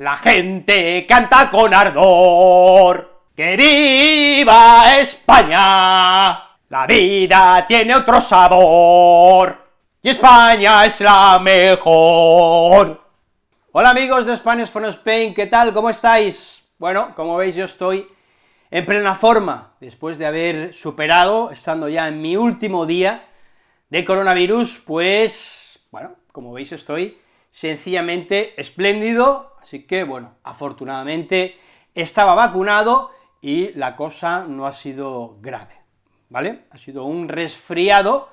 la gente canta con ardor. ¡Que viva España! La vida tiene otro sabor, y España es la mejor. Hola amigos de Spanish from Spain, ¿qué tal? ¿Cómo estáis? Bueno, como veis yo estoy en plena forma, después de haber superado, estando ya en mi último día de coronavirus, pues, bueno, como veis estoy sencillamente espléndido, así que, bueno, afortunadamente estaba vacunado y la cosa no ha sido grave, ¿vale? Ha sido un resfriado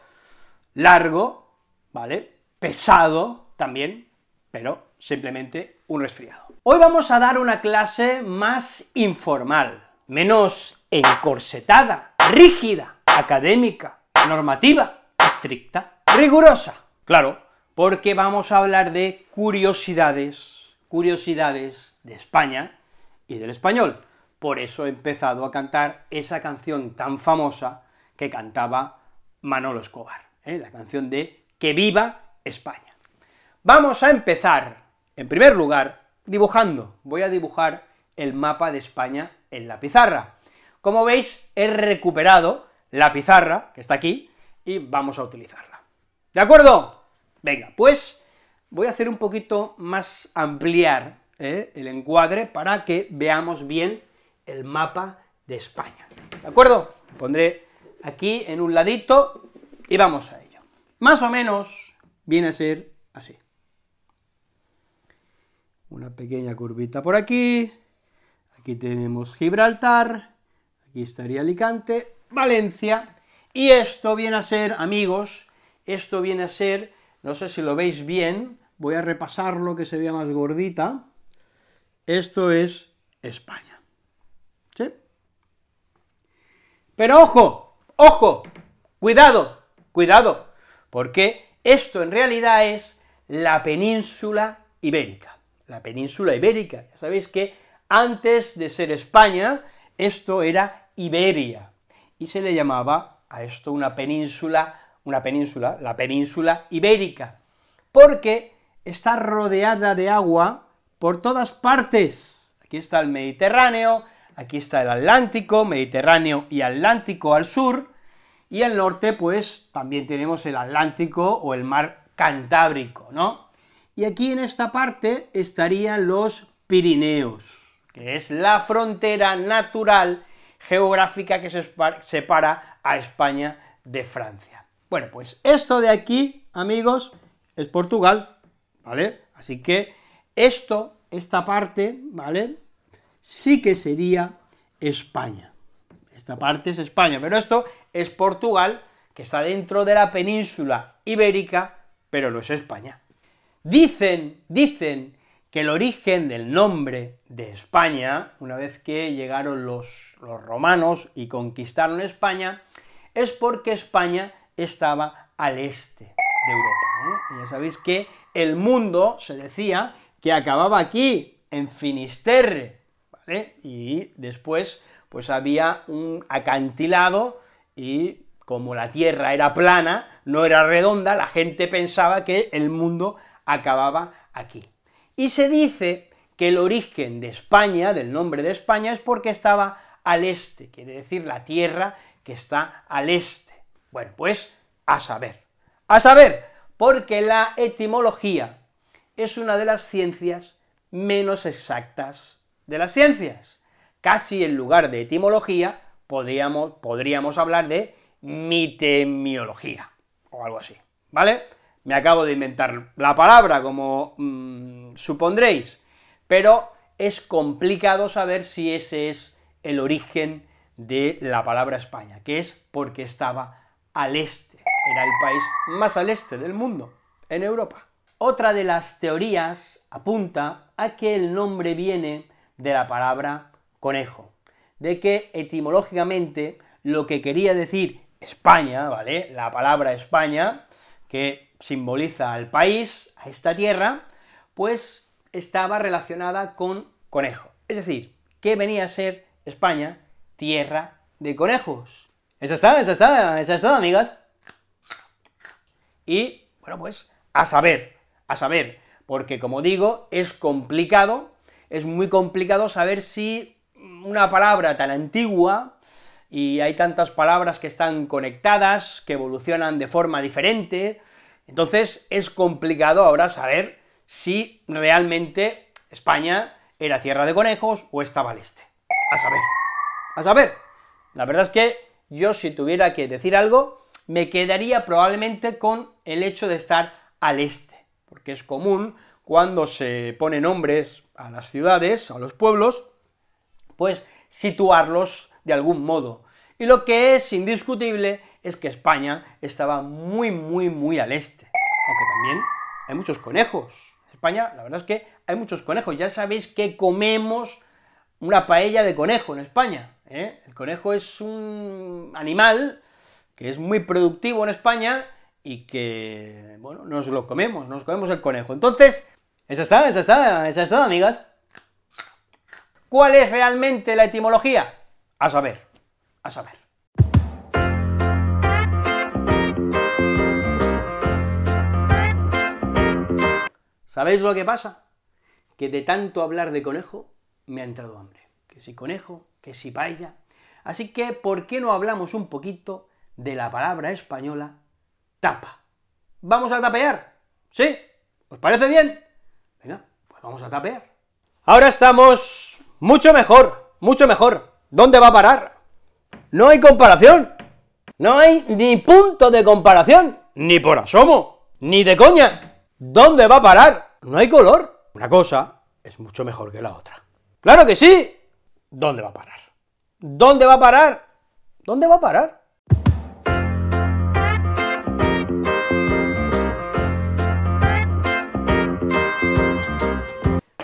largo, ¿vale? Pesado también, pero simplemente un resfriado. Hoy vamos a dar una clase más informal, menos encorsetada, rígida, académica, normativa, estricta, rigurosa. Claro, porque vamos a hablar de curiosidades, curiosidades de España y del español. Por eso he empezado a cantar esa canción tan famosa que cantaba Manolo Escobar, ¿eh? la canción de Que viva España. Vamos a empezar, en primer lugar, dibujando. Voy a dibujar el mapa de España en la pizarra. Como veis, he recuperado la pizarra, que está aquí, y vamos a utilizarla. ¿De acuerdo? Venga, pues voy a hacer un poquito más ampliar ¿eh? el encuadre para que veamos bien el mapa de España, ¿de acuerdo? pondré aquí en un ladito y vamos a ello. Más o menos viene a ser así. Una pequeña curvita por aquí, aquí tenemos Gibraltar, aquí estaría Alicante, Valencia, y esto viene a ser, amigos, esto viene a ser no sé si lo veis bien, voy a repasarlo que se vea más gordita. Esto es España. ¿Sí? Pero ojo, ojo, cuidado, cuidado, porque esto en realidad es la península ibérica. La península ibérica, ya sabéis que antes de ser España, esto era Iberia, y se le llamaba a esto una península una península, la península ibérica, porque está rodeada de agua por todas partes. Aquí está el Mediterráneo, aquí está el Atlántico, Mediterráneo y Atlántico al sur, y al norte, pues, también tenemos el Atlántico o el mar Cantábrico, ¿no? Y aquí en esta parte estarían los Pirineos, que es la frontera natural geográfica que separa a España de Francia. Bueno, pues esto de aquí, amigos, es Portugal, ¿vale? Así que esto, esta parte, ¿vale? Sí que sería España. Esta parte es España, pero esto es Portugal, que está dentro de la península ibérica, pero no es España. Dicen, dicen que el origen del nombre de España, una vez que llegaron los, los romanos y conquistaron España, es porque España estaba al este de Europa. ¿eh? Y ya sabéis que el mundo, se decía, que acababa aquí, en Finisterre, ¿vale? Y después, pues había un acantilado, y como la Tierra era plana, no era redonda, la gente pensaba que el mundo acababa aquí. Y se dice que el origen de España, del nombre de España, es porque estaba al este, quiere decir la tierra que está al este. Bueno, pues a saber. A saber, porque la etimología es una de las ciencias menos exactas de las ciencias. Casi en lugar de etimología podríamos, hablar de mitemiología, o algo así, ¿vale? Me acabo de inventar la palabra, como mm, supondréis, pero es complicado saber si ese es el origen de la palabra España, que es porque estaba al este, era el país más al este del mundo, en Europa. Otra de las teorías apunta a que el nombre viene de la palabra conejo, de que etimológicamente lo que quería decir España, ¿vale?, la palabra España, que simboliza al país, a esta tierra, pues estaba relacionada con conejo. Es decir, que venía a ser España tierra de conejos. Esa está, esa está, esa está, amigas. Y, bueno, pues, a saber, a saber, porque como digo, es complicado es muy complicado saber si una palabra tan antigua, y hay tantas palabras que están conectadas, que evolucionan de forma diferente, entonces es complicado ahora saber si realmente España era tierra de conejos o estaba al este. A saber, a saber. La verdad es que yo si tuviera que decir algo, me quedaría probablemente con el hecho de estar al este, porque es común cuando se pone nombres a las ciudades, a los pueblos, pues situarlos de algún modo. Y lo que es indiscutible es que España estaba muy, muy, muy al este, aunque también hay muchos conejos. En España, la verdad es que hay muchos conejos, ya sabéis que comemos una paella de conejo en España, ¿eh? el conejo es un animal que es muy productivo en España y que, bueno, nos lo comemos, nos comemos el conejo. Entonces, esa está, esa está, esa está, amigas. ¿Cuál es realmente la etimología? A saber, a saber. ¿Sabéis lo que pasa? Que de tanto hablar de conejo, me ha entrado hambre. Que si conejo, que si paella. Así que, ¿por qué no hablamos un poquito de la palabra española tapa. ¿Vamos a tapear? ¿Sí? ¿Os parece bien? Venga, pues vamos a tapear. Ahora estamos mucho mejor, mucho mejor. ¿Dónde va a parar? No hay comparación. No hay ni punto de comparación, ni por asomo, ni de coña. ¿Dónde va a parar? No hay color. Una cosa es mucho mejor que la otra. ¡Claro que sí! ¿Dónde va a parar? ¿Dónde va a parar? ¿Dónde va a parar?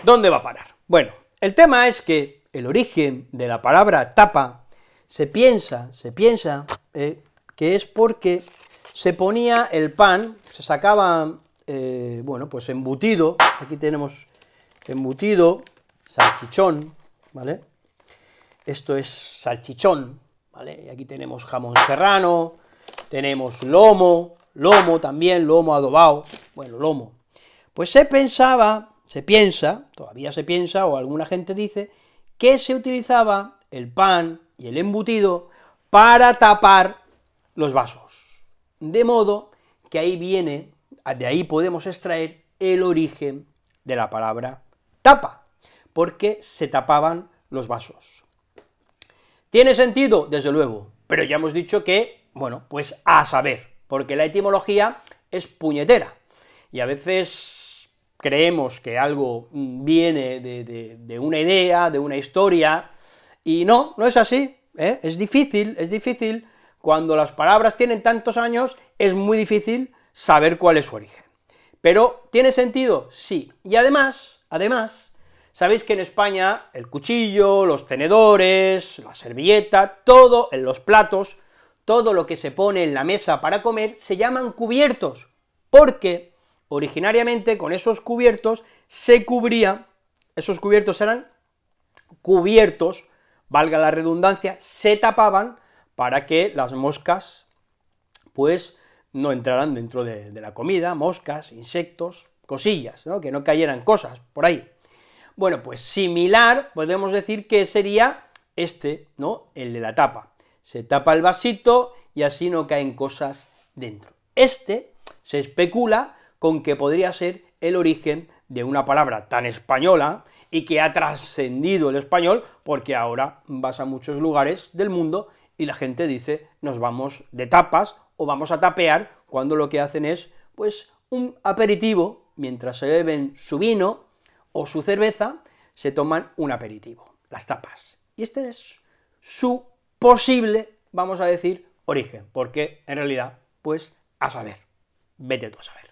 ¿Dónde va a parar? Bueno, el tema es que el origen de la palabra tapa se piensa, se piensa eh, que es porque se ponía el pan, se sacaba, eh, bueno, pues embutido, aquí tenemos embutido, salchichón, ¿vale? Esto es salchichón, ¿vale? Y aquí tenemos jamón serrano, tenemos lomo, lomo también, lomo adobado, bueno, lomo. Pues se pensaba se piensa, todavía se piensa, o alguna gente dice, que se utilizaba el pan y el embutido para tapar los vasos. De modo que ahí viene, de ahí podemos extraer el origen de la palabra tapa, porque se tapaban los vasos. ¿Tiene sentido? Desde luego, pero ya hemos dicho que, bueno, pues a saber, porque la etimología es puñetera, y a veces creemos que algo mm, viene de, una idea, de una historia, y no, no es así, ¿eh? es difícil, es difícil, cuando las palabras tienen tantos años, es muy difícil saber cuál es su origen. Pero, ¿tiene sentido? Sí, y además, además, sabéis que en España el cuchillo, los tenedores, la servilleta, todo en los platos, todo lo que se pone en la mesa para comer, se llaman cubiertos, porque originariamente con esos cubiertos se cubría, esos cubiertos eran cubiertos, valga la redundancia, se tapaban para que las moscas, pues, no entraran dentro de, la comida, moscas, insectos, cosillas, ¿no? que no cayeran cosas por ahí. Bueno, pues similar, podemos decir que sería este, ¿no?, el de la tapa. Se tapa el vasito y así no caen cosas dentro. Este se especula con que podría ser el origen de una palabra tan española y que ha trascendido el español, porque ahora vas a muchos lugares del mundo y la gente dice, nos vamos de tapas o vamos a tapear, cuando lo que hacen es, pues, un aperitivo, mientras se beben su vino o su cerveza, se toman un aperitivo, las tapas. Y este es su posible, vamos a decir, origen, porque en realidad, pues, a saber, vete tú a saber.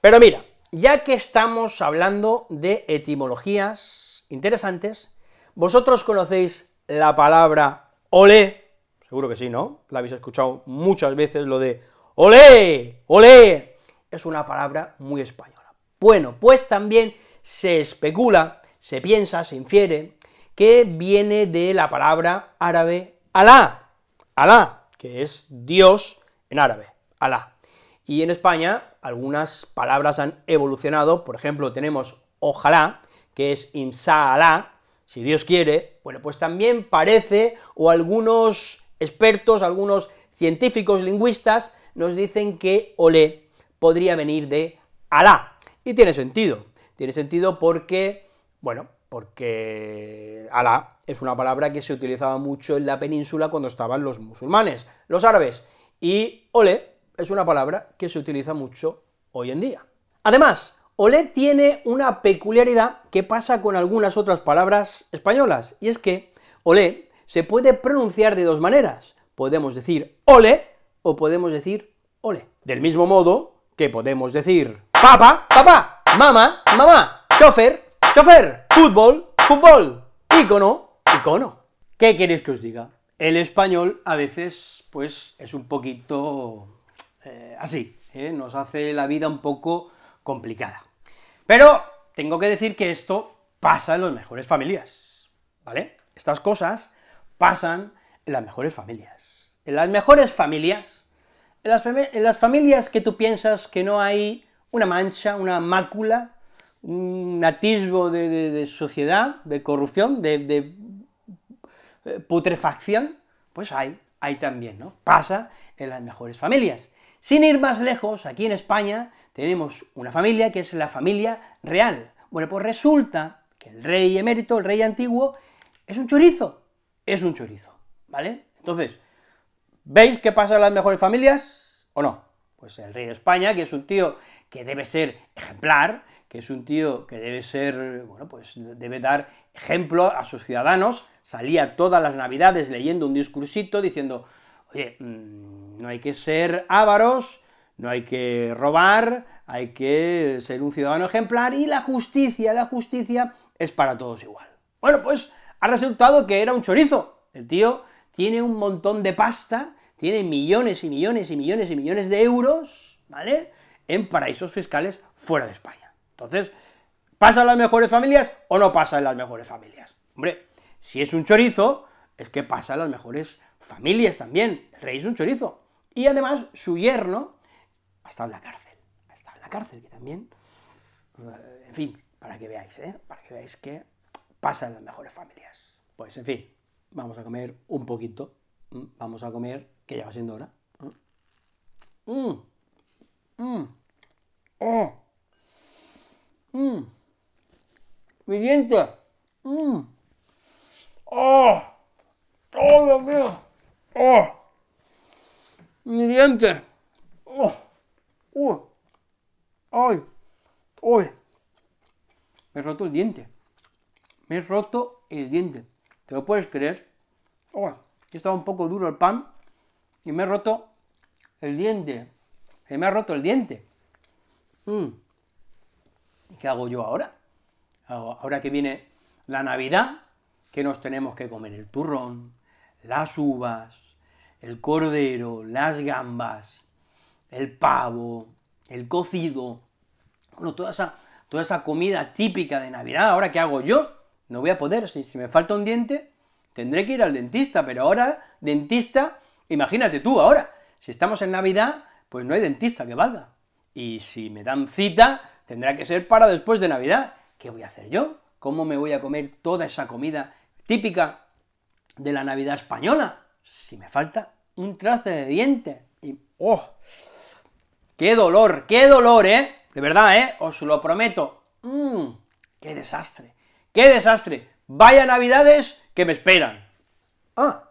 Pero mira, ya que estamos hablando de etimologías interesantes, vosotros conocéis la palabra olé, seguro que sí, ¿no? La habéis escuchado muchas veces lo de olé, olé, es una palabra muy española. Bueno, pues también se especula, se piensa, se infiere, que viene de la palabra árabe Alá, Alá, que es Dios en árabe, Alá. Y en España algunas palabras han evolucionado, por ejemplo, tenemos ojalá, que es inshallah, si Dios quiere, bueno, pues también parece, o algunos expertos, algunos científicos lingüistas, nos dicen que olé podría venir de Alá, y tiene sentido, tiene sentido porque, bueno, porque Alá es una palabra que se utilizaba mucho en la península cuando estaban los musulmanes, los árabes, y olé es una palabra que se utiliza mucho hoy en día. Además, olé tiene una peculiaridad que pasa con algunas otras palabras españolas, y es que olé se puede pronunciar de dos maneras, podemos decir ole o podemos decir ole. Del mismo modo que podemos decir papá, papá, mamá, mamá, chofer, chofer, fútbol, fútbol, ícono, icono. ¿Qué queréis que os diga? El español a veces, pues, es un poquito eh, así, ¿eh? nos hace la vida un poco complicada. Pero tengo que decir que esto pasa en las mejores familias, ¿vale? Estas cosas pasan en las mejores familias. En las mejores familias, en las, familias que tú piensas que no hay una mancha, una mácula, un atisbo de, sociedad, de corrupción, de, de, eh, putrefacción, pues hay, hay también, ¿no? Pasa en las mejores familias. Sin ir más lejos, aquí en España tenemos una familia que es la familia real. Bueno, pues resulta que el rey emérito, el rey antiguo, es un chorizo, es un chorizo, ¿vale? Entonces, ¿veis qué pasa en las mejores familias o no? Pues el rey de España, que es un tío que debe ser ejemplar, que es un tío que debe ser, bueno, pues debe dar ejemplo a sus ciudadanos, salía todas las navidades leyendo un discursito diciendo, oye, mm, no hay que ser ávaros, no hay que robar, hay que ser un ciudadano ejemplar, y la justicia, la justicia es para todos igual. Bueno, pues ha resultado que era un chorizo, el tío tiene un montón de pasta, tiene millones y millones y millones y millones de euros, ¿vale?, en paraísos fiscales fuera de España. Entonces, ¿pasa en las mejores familias o no pasa en las mejores familias? Hombre, si es un chorizo, es que pasa en las mejores familias también, el rey es un chorizo. Y además, su yerno ha estado en la cárcel, ha estado en la cárcel, que también, eh, en fin, para que veáis, ¿eh? para que veáis que pasa en las mejores familias. Pues, en fin, vamos a comer un poquito, vamos a comer, que ya va siendo hora. ¡Mmm! ¡Mmm! ¡Oh! ¡Mmm! ¡Mi diente! ¡Mmm! ¡Oh! ¡Oh, Dios mío! ¡Oh! ¡Mi diente! ¡Oh! ¡Uh! ¡Ay! ¡Uy! Me he roto el diente. Me he roto el diente. ¿Te lo puedes creer? Oh, estaba un poco duro el pan y me he roto el diente. Se me ha roto el diente. Mm. ¿Y qué hago yo ahora? Ahora que viene la Navidad, que nos tenemos que comer el turrón, las uvas, el cordero, las gambas, el pavo, el cocido, bueno, toda esa, toda esa comida típica de Navidad, ¿ahora qué hago yo? No voy a poder, si, me falta un diente, tendré que ir al dentista, pero ahora, dentista, imagínate tú ahora, si estamos en Navidad, pues no hay dentista que valga. Y si me dan cita, tendrá que ser para después de Navidad. ¿Qué voy a hacer yo? ¿Cómo me voy a comer toda esa comida típica de la Navidad española? Si me falta un trace de diente. Y, ¡oh! ¡Qué dolor! ¡Qué dolor, eh! De verdad, ¿eh? Os lo prometo. ¡Mmm! ¡Qué desastre! ¡Qué desastre! Vaya navidades que me esperan. Ah,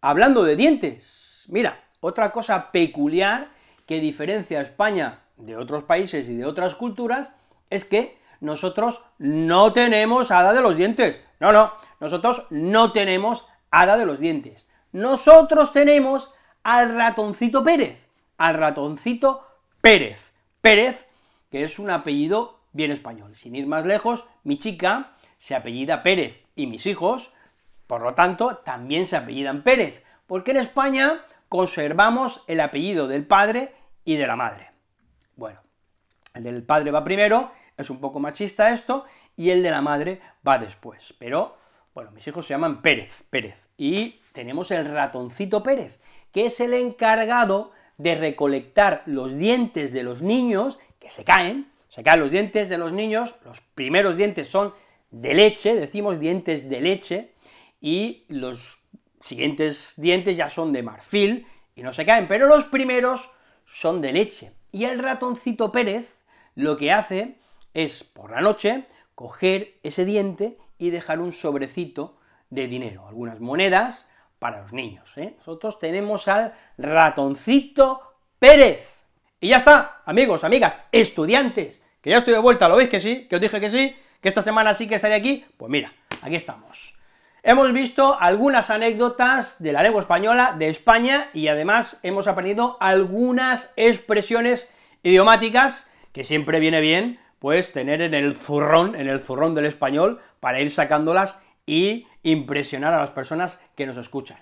hablando de dientes, mira, otra cosa peculiar que diferencia a España de otros países y de otras culturas es que nosotros no tenemos hada de los dientes. No, no, nosotros no tenemos hada de los dientes. Nosotros tenemos al ratoncito Pérez, al ratoncito Pérez. Pérez, que es un apellido bien español. Sin ir más lejos, mi chica se apellida Pérez y mis hijos, por lo tanto, también se apellidan Pérez, porque en España conservamos el apellido del padre y de la madre. Bueno, el del padre va primero, es un poco machista esto, y el de la madre va después, pero, bueno, mis hijos se llaman Pérez, Pérez, y tenemos el ratoncito Pérez, que es el encargado de recolectar los dientes de los niños que se caen, sacar los dientes de los niños, los primeros dientes son de leche, decimos dientes de leche, y los siguientes dientes ya son de marfil y no se caen, pero los primeros son de leche. Y el ratoncito Pérez lo que hace es, por la noche, coger ese diente y dejar un sobrecito de dinero, algunas monedas para los niños. ¿eh? Nosotros tenemos al ratoncito Pérez. Y ya está, amigos, amigas, estudiantes, que ya estoy de vuelta, ¿lo veis que sí? Que os dije que sí, que esta semana sí que estaré aquí, pues mira, aquí estamos. Hemos visto algunas anécdotas de la lengua española de España y además hemos aprendido algunas expresiones idiomáticas que siempre viene bien, pues, tener en el zurrón, en el zurrón del español, para ir sacándolas y impresionar a las personas que nos escuchan.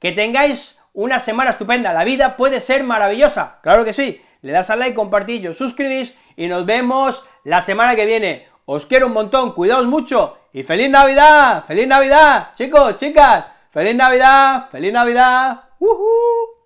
Que tengáis una semana estupenda, la vida puede ser maravillosa, claro que sí, le das al like, compartís, suscribís y nos vemos la semana que viene. Os quiero un montón, cuidaos mucho y ¡Feliz Navidad! ¡Feliz Navidad! Chicos, chicas, ¡Feliz Navidad! ¡Feliz Navidad! ¡Uh